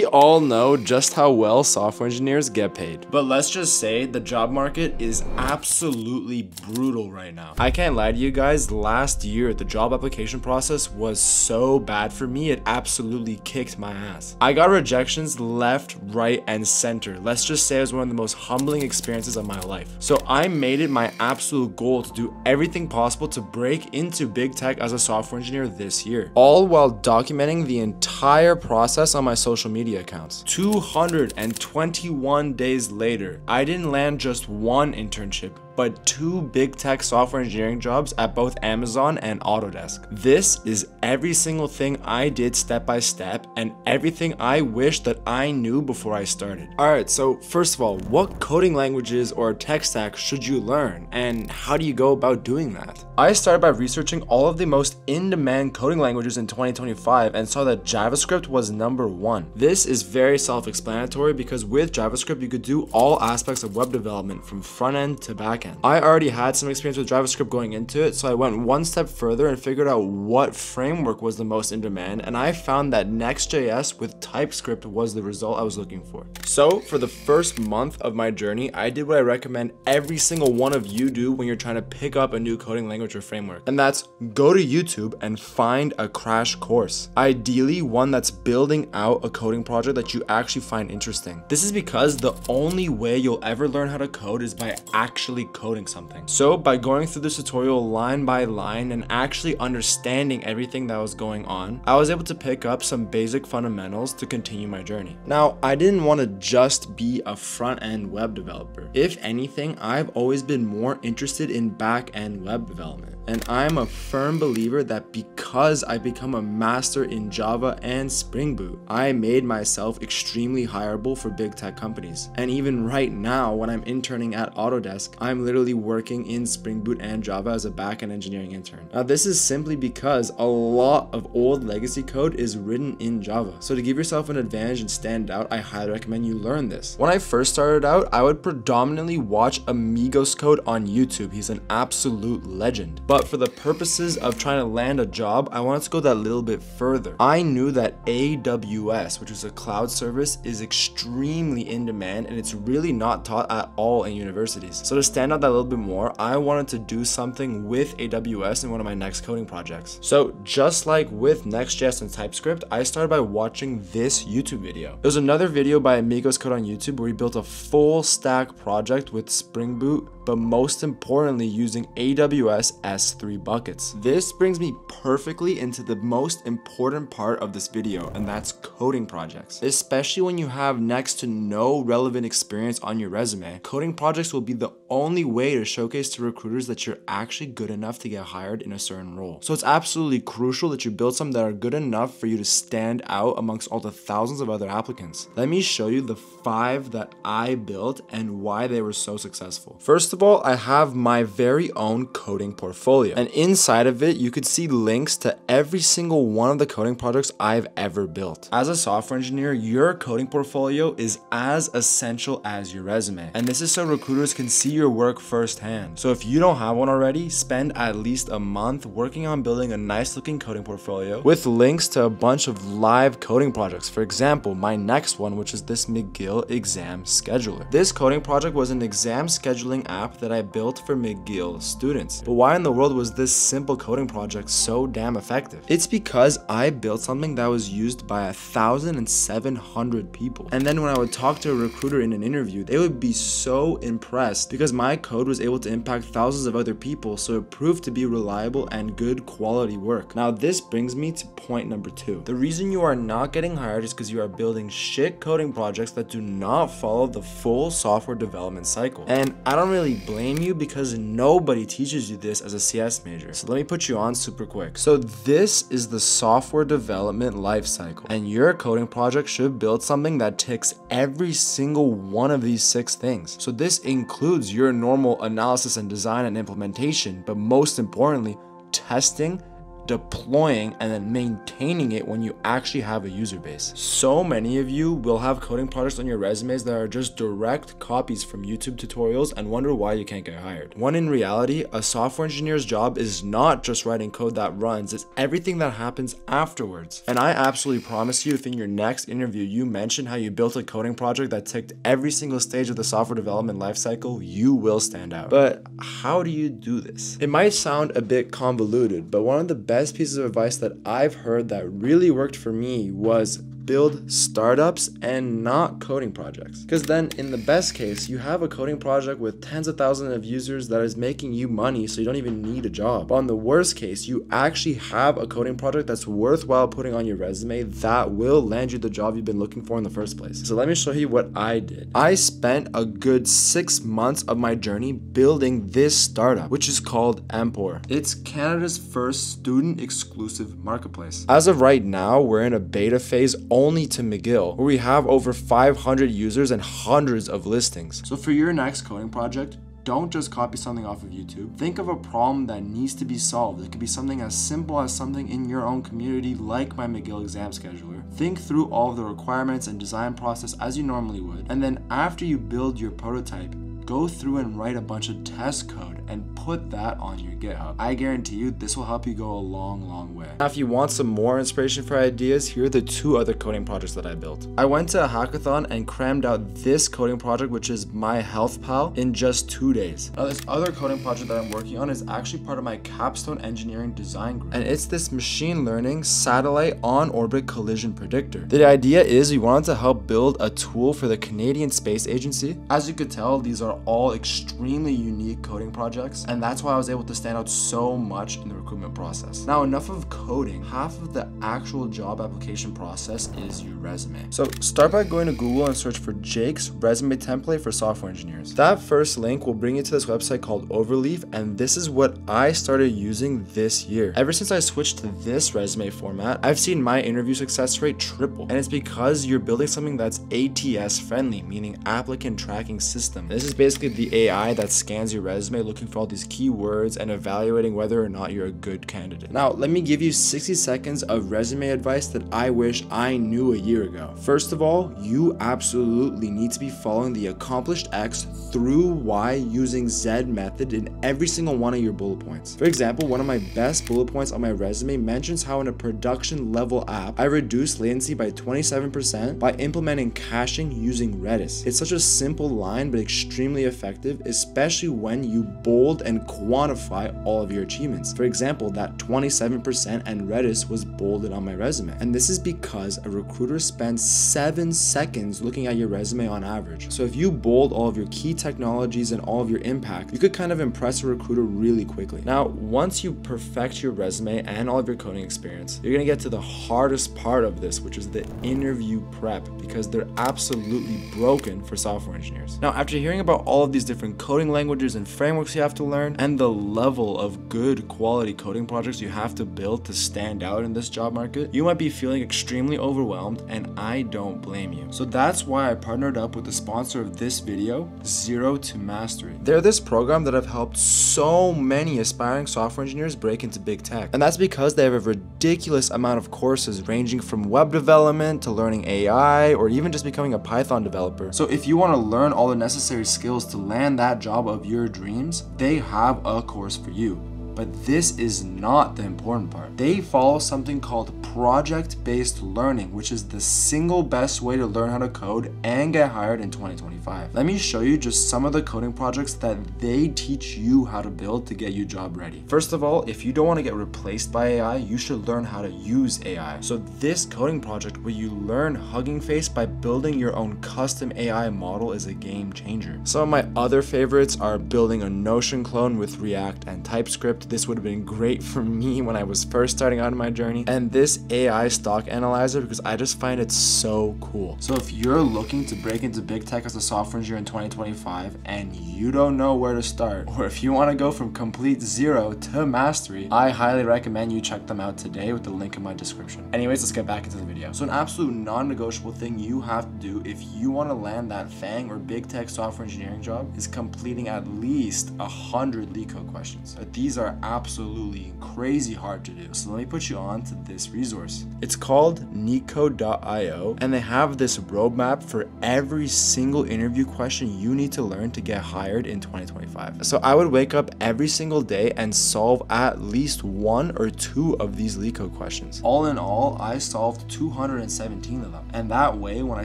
We all know just how well software engineers get paid. But let's just say the job market is absolutely brutal right now. I can't lie to you guys, last year the job application process was so bad for me, it absolutely kicked my ass. I got rejections left, right, and center. Let's just say it was one of the most humbling experiences of my life. So I made it my absolute goal to do everything possible to break into big tech as a software engineer this year, all while documenting the entire process on my social media accounts. 221 days later, I didn't land just one internship, but two big tech software engineering jobs at both Amazon and Autodesk. This is every single thing I did step by step and everything I wish that I knew before I started. Alright, so first of all, what coding languages or tech stack should you learn and how do you go about doing that? I started by researching all of the most in-demand coding languages in 2025 and saw that JavaScript was number one. This is very self-explanatory because with JavaScript you could do all aspects of web development from front end to back end I already had some experience with JavaScript going into it, so I went one step further and figured out what framework was the most in demand, and I found that Next.js with TypeScript was the result I was looking for. So for the first month of my journey, I did what I recommend every single one of you do when you're trying to pick up a new coding language or framework, and that's go to YouTube and find a crash course. Ideally, one that's building out a coding project that you actually find interesting. This is because the only way you'll ever learn how to code is by actually coding something. So by going through this tutorial line by line and actually understanding everything that was going on, I was able to pick up some basic fundamentals to continue my journey. Now, I didn't want to just be a front-end web developer. If anything, I've always been more interested in back-end web development. And I'm a firm believer that because I become a master in Java and Spring Boot, I made myself extremely hireable for big tech companies. And even right now, when I'm interning at Autodesk, I'm literally working in Spring Boot and Java as a backend engineering intern. Now this is simply because a lot of old legacy code is written in Java. So to give yourself an advantage and stand out, I highly recommend you learn this. When I first started out, I would predominantly watch Amigos code on YouTube. He's an absolute legend. But for the purposes of trying to land a job, I wanted to go that little bit further. I knew that AWS, which is a cloud service, is extremely in demand and it's really not taught at all in universities. So to stand out that little bit more, I wanted to do something with AWS in one of my next coding projects. So just like with Next.js and TypeScript, I started by watching this YouTube video. There's another video by Amigos Code on YouTube where he built a full stack project with Spring Boot, but most importantly using AWS S3 buckets. This brings me perfectly into the most important part of this video, and that's coding projects. Especially when you have next to no relevant experience on your resume, coding projects will be the only way to showcase to recruiters that you're actually good enough to get hired in a certain role. So it's absolutely crucial that you build some that are good enough for you to stand out amongst all the thousands of other applicants. Let me show you the five that I built and why they were so successful. First of all, I have my very own coding portfolio. And inside of it, you could see links to every single one of the coding projects I've ever built. As a software engineer, your coding portfolio is as essential as your resume. And this is so recruiters can see your work firsthand. So if you don't have one already, spend at least a month working on building a nice looking coding portfolio with links to a bunch of live coding projects. For example, my next one, which is this McGill exam scheduler. This coding project was an exam scheduling app that I built for McGill students. But why in the world was this simple coding project so damn effective? It's because I built something that was used by thousand and seven hundred people. And then when I would talk to a recruiter in an interview, they would be so impressed because my code was able to impact thousands of other people, so it proved to be reliable and good quality work. Now this brings me to point number two. The reason you are not getting hired is because you are building shit coding projects that do not follow the full software development cycle. And I don't really blame you because nobody teaches you this as a CS major. So let me put you on super quick. So this is the software development lifecycle and your coding project should build something that ticks every single one of these six things. So this includes your normal analysis and design and implementation, but most importantly, testing deploying, and then maintaining it when you actually have a user base. So many of you will have coding projects on your resumes that are just direct copies from YouTube tutorials and wonder why you can't get hired. When in reality, a software engineer's job is not just writing code that runs, it's everything that happens afterwards. And I absolutely promise you, if in your next interview you mention how you built a coding project that ticked every single stage of the software development lifecycle, you will stand out. But how do you do this? It might sound a bit convoluted, but one of the best pieces of advice that I've heard that really worked for me was build startups and not coding projects. Because then, in the best case, you have a coding project with tens of thousands of users that is making you money so you don't even need a job. But on the worst case, you actually have a coding project that's worthwhile putting on your resume that will land you the job you've been looking for in the first place. So let me show you what I did. I spent a good six months of my journey building this startup, which is called Empor. It's Canada's first student exclusive marketplace. As of right now, we're in a beta phase only to McGill, where we have over 500 users and hundreds of listings. So for your next coding project, don't just copy something off of YouTube. Think of a problem that needs to be solved. It could be something as simple as something in your own community, like my McGill exam scheduler. Think through all of the requirements and design process as you normally would. And then after you build your prototype, go through and write a bunch of test code and put that on your GitHub. I guarantee you this will help you go a long, long way. Now, if you want some more inspiration for ideas, here are the two other coding projects that I built. I went to a hackathon and crammed out this coding project, which is my Health Pal, in just two days. Now, this other coding project that I'm working on is actually part of my capstone engineering design group, and it's this machine learning satellite on orbit collision predictor. The idea is we wanted to help build a tool for the Canadian Space Agency. As you could tell, these are all extremely unique coding projects, and that's why I was able to stand out so much in the recruitment process. Now, enough of coding. Half of the actual job application process is your resume. So start by going to Google and search for Jake's resume template for software engineers. That first link will bring you to this website called Overleaf, and this is what I started using this year. Ever since I switched to this resume format, I've seen my interview success rate triple, and it's because you're building something that's ATS friendly, meaning applicant tracking system. This is basically the AI that scans your resume looking for all these keywords and evaluating whether or not you're a good candidate. Now, let me give you 60 seconds of resume advice that I wish I knew a year ago. First of all, you absolutely need to be following the accomplished X through Y using Z method in every single one of your bullet points. For example, one of my best bullet points on my resume mentions how in a production level app, I reduced latency by 27% by implementing caching using Redis. It's such a simple line, but extremely effective, especially when you bold and quantify all of your achievements. For example, that 27% and Redis was bolded on my resume. And this is because a recruiter spends seven seconds looking at your resume on average. So if you bold all of your key technologies and all of your impact, you could kind of impress a recruiter really quickly. Now, once you perfect your resume and all of your coding experience, you're gonna get to the hardest part of this, which is the interview prep, because they're absolutely broken for software engineers. Now, after hearing about all of these different coding languages and frameworks you have to learn, and the level of good quality coding projects you have to build to stand out in this job market, you might be feeling extremely overwhelmed, and I don't blame you. So that's why I partnered up with the sponsor of this video, Zero to Mastery. They're this program that have helped so many aspiring software engineers break into big tech. And that's because they have a ridiculous amount of courses ranging from web development to learning AI or even just becoming a Python developer. So if you want to learn all the necessary skills to land that job of your dreams, they have a course for you. But this is not the important part. They follow something called project based learning, which is the single best way to learn how to code and get hired in 2025. Let me show you just some of the coding projects that they teach you how to build to get you job ready. First of all, if you don't want to get replaced by AI, you should learn how to use AI. So, this coding project where you learn Hugging Face by building your own custom AI model is a game changer. Some of my other favorites are building a Notion clone with React and TypeScript. This would have been great for me when I was first starting out on my journey. And this AI stock analyzer because I just find it so cool. So if you're looking to break into big tech as a software engineer in 2025 and you don't know where to start, or if you want to go from complete zero to mastery, I highly recommend you check them out today with the link in my description. Anyways, let's get back into the video. So an absolute non-negotiable thing you have to do if you want to land that FANG or big tech software engineering job is completing at least a 100 LeetCode questions. But these are absolutely crazy hard to do. So let me put you on to this resource. It's called Neetcode.io and they have this roadmap for every single interview question you need to learn to get hired in 2025. So I would wake up every single day and solve at least one or two of these LeetCode questions. All in all, I solved 217 of them. And that way, when I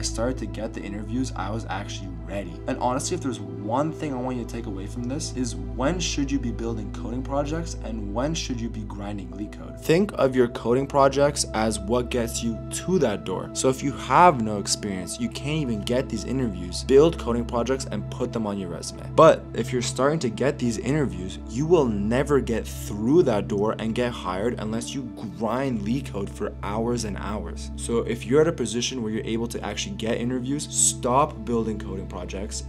started to get the interviews, I was actually ready. And honestly, if there's one thing I want you to take away from this is when should you be building coding projects and when should you be grinding LeetCode? Think of your coding projects as what gets you to that door. So if you have no experience, you can't even get these interviews, build coding projects and put them on your resume. But if you're starting to get these interviews, you will never get through that door and get hired unless you grind LeetCode for hours and hours. So if you're at a position where you're able to actually get interviews, stop building coding projects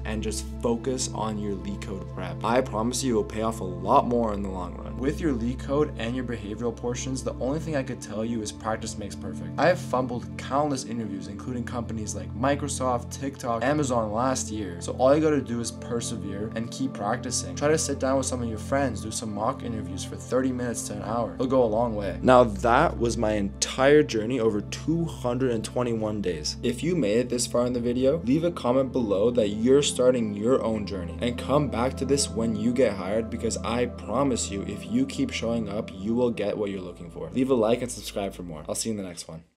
and just focus on your LeetCode prep. I promise you it will pay off a lot more in the long run. With your LeetCode and your behavioral portions, the only thing I could tell you is practice makes perfect. I have fumbled countless interviews, including companies like Microsoft, TikTok, Amazon last year. So all you gotta do is persevere and keep practicing. Try to sit down with some of your friends, do some mock interviews for 30 minutes to an hour. It'll go a long way. Now that was my entire journey over 221 days. If you made it this far in the video, leave a comment below that you're starting your own journey and come back to this when you get hired because I promise you if you keep showing up, you will get what you're looking for. Leave a like and subscribe for more. I'll see you in the next one.